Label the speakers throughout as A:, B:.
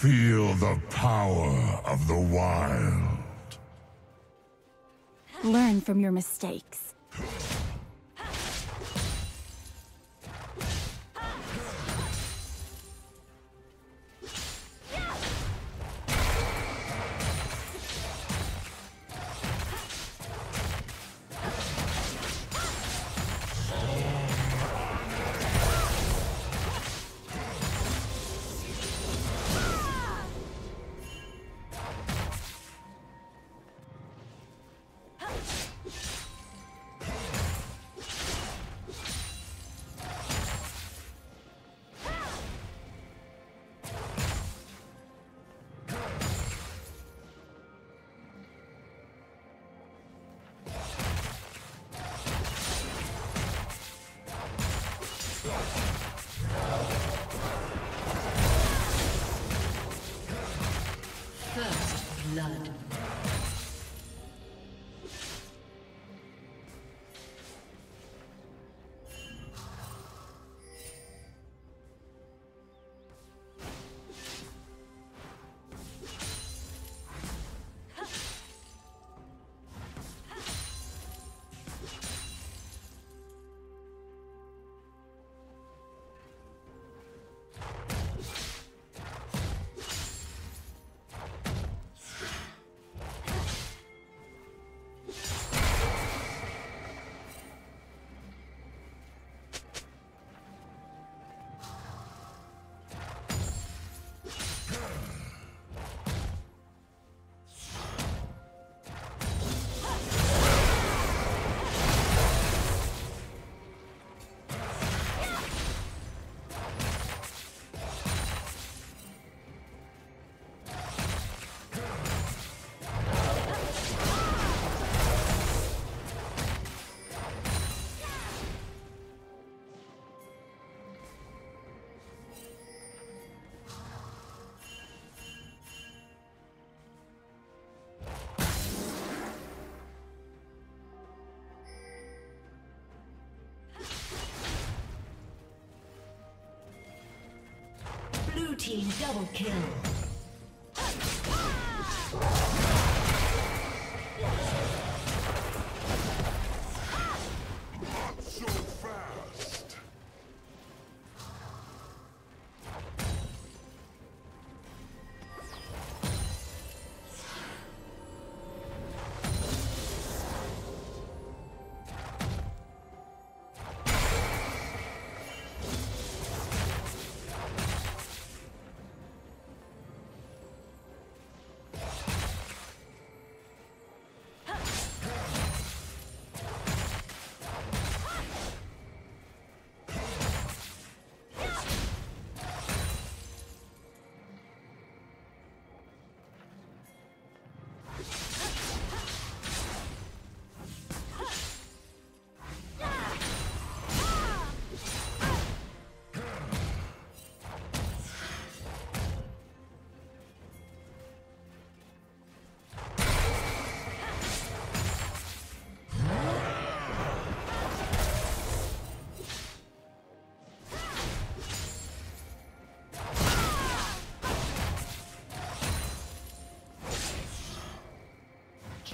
A: Feel the power of the wild.
B: Learn from your mistakes.
C: Team double kill.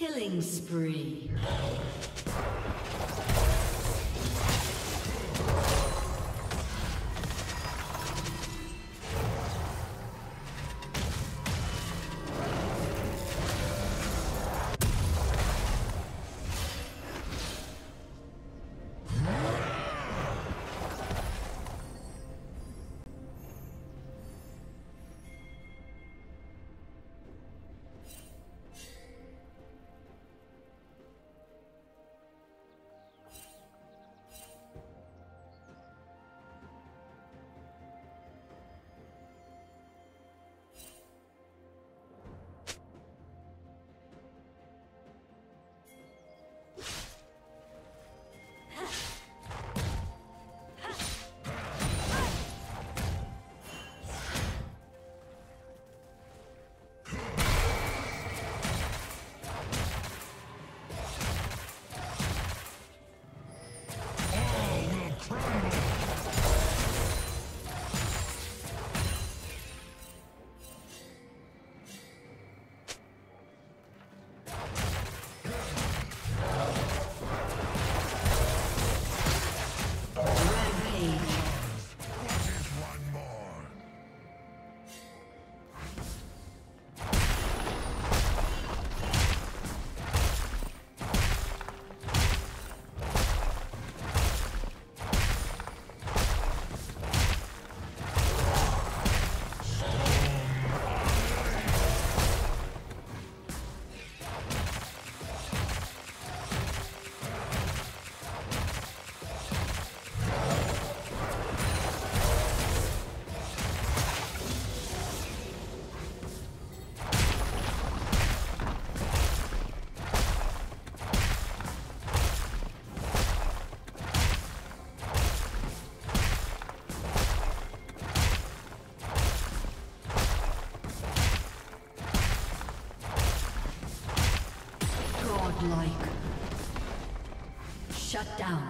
C: Killing spree. Shut down.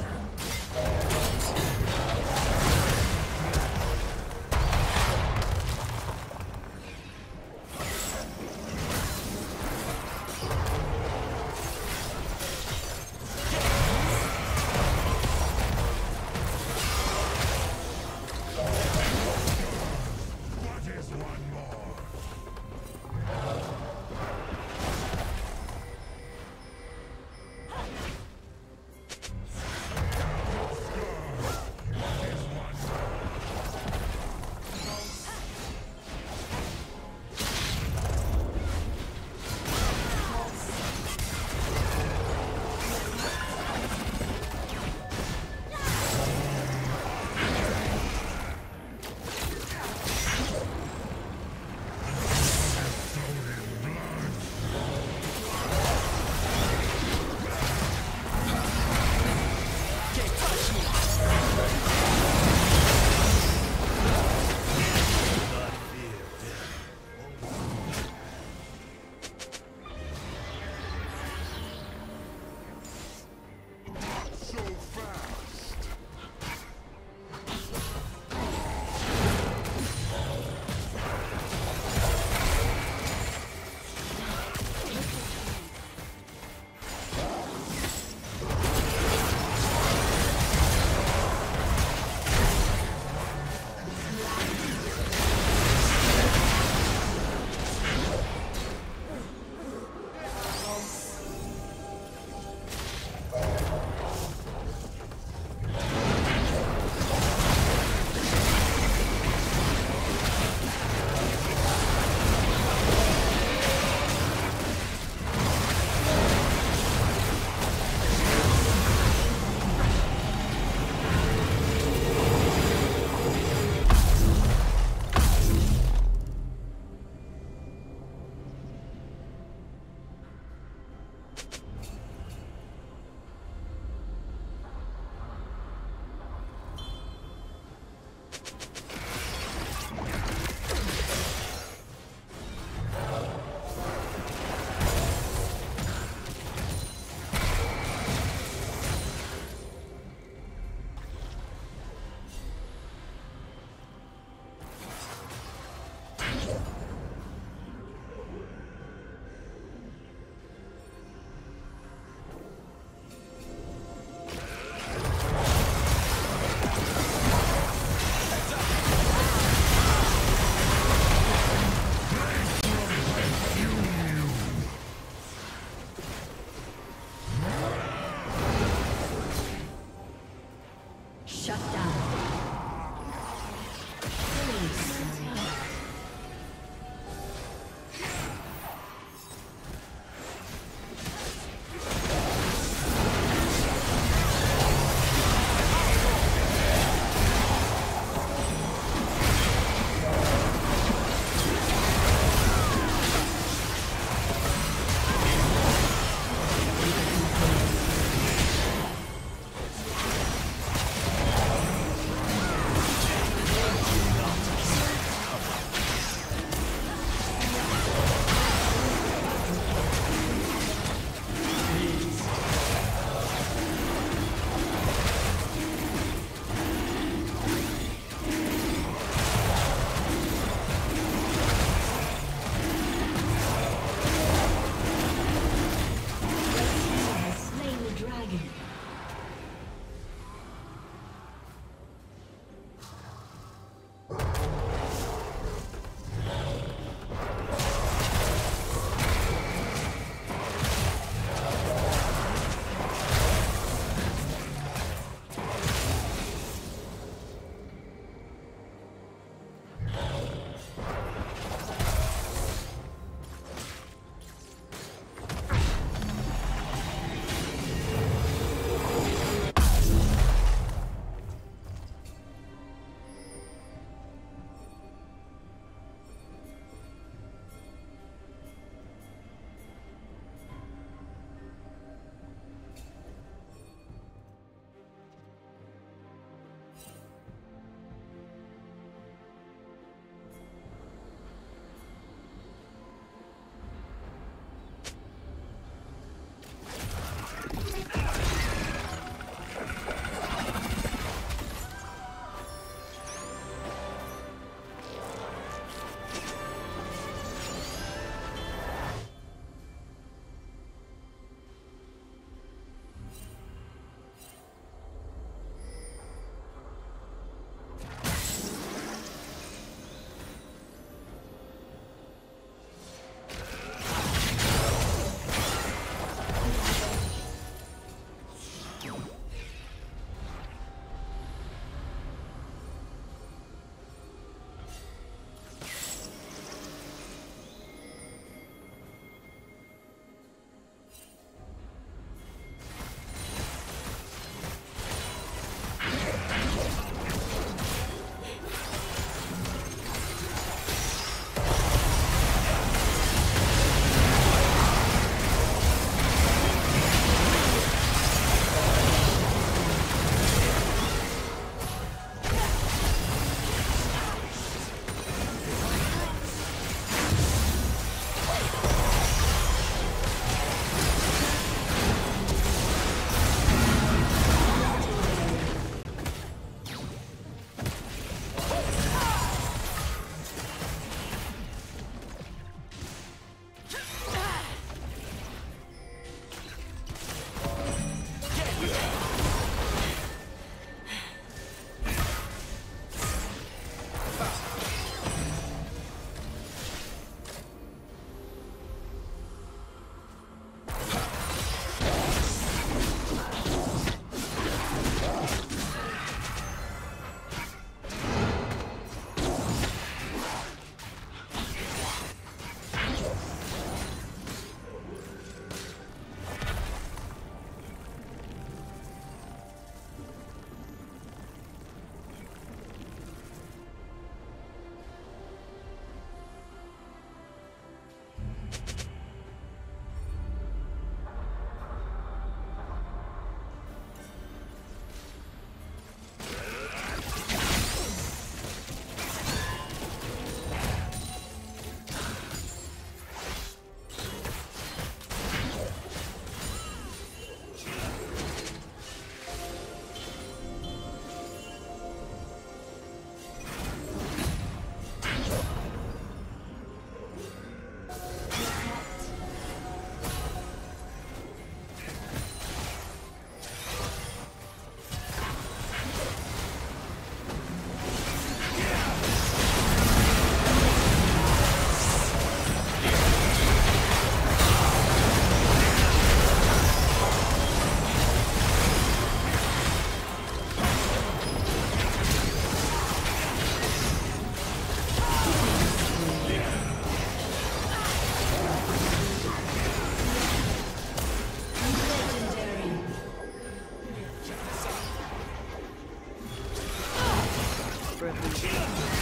C: friendly.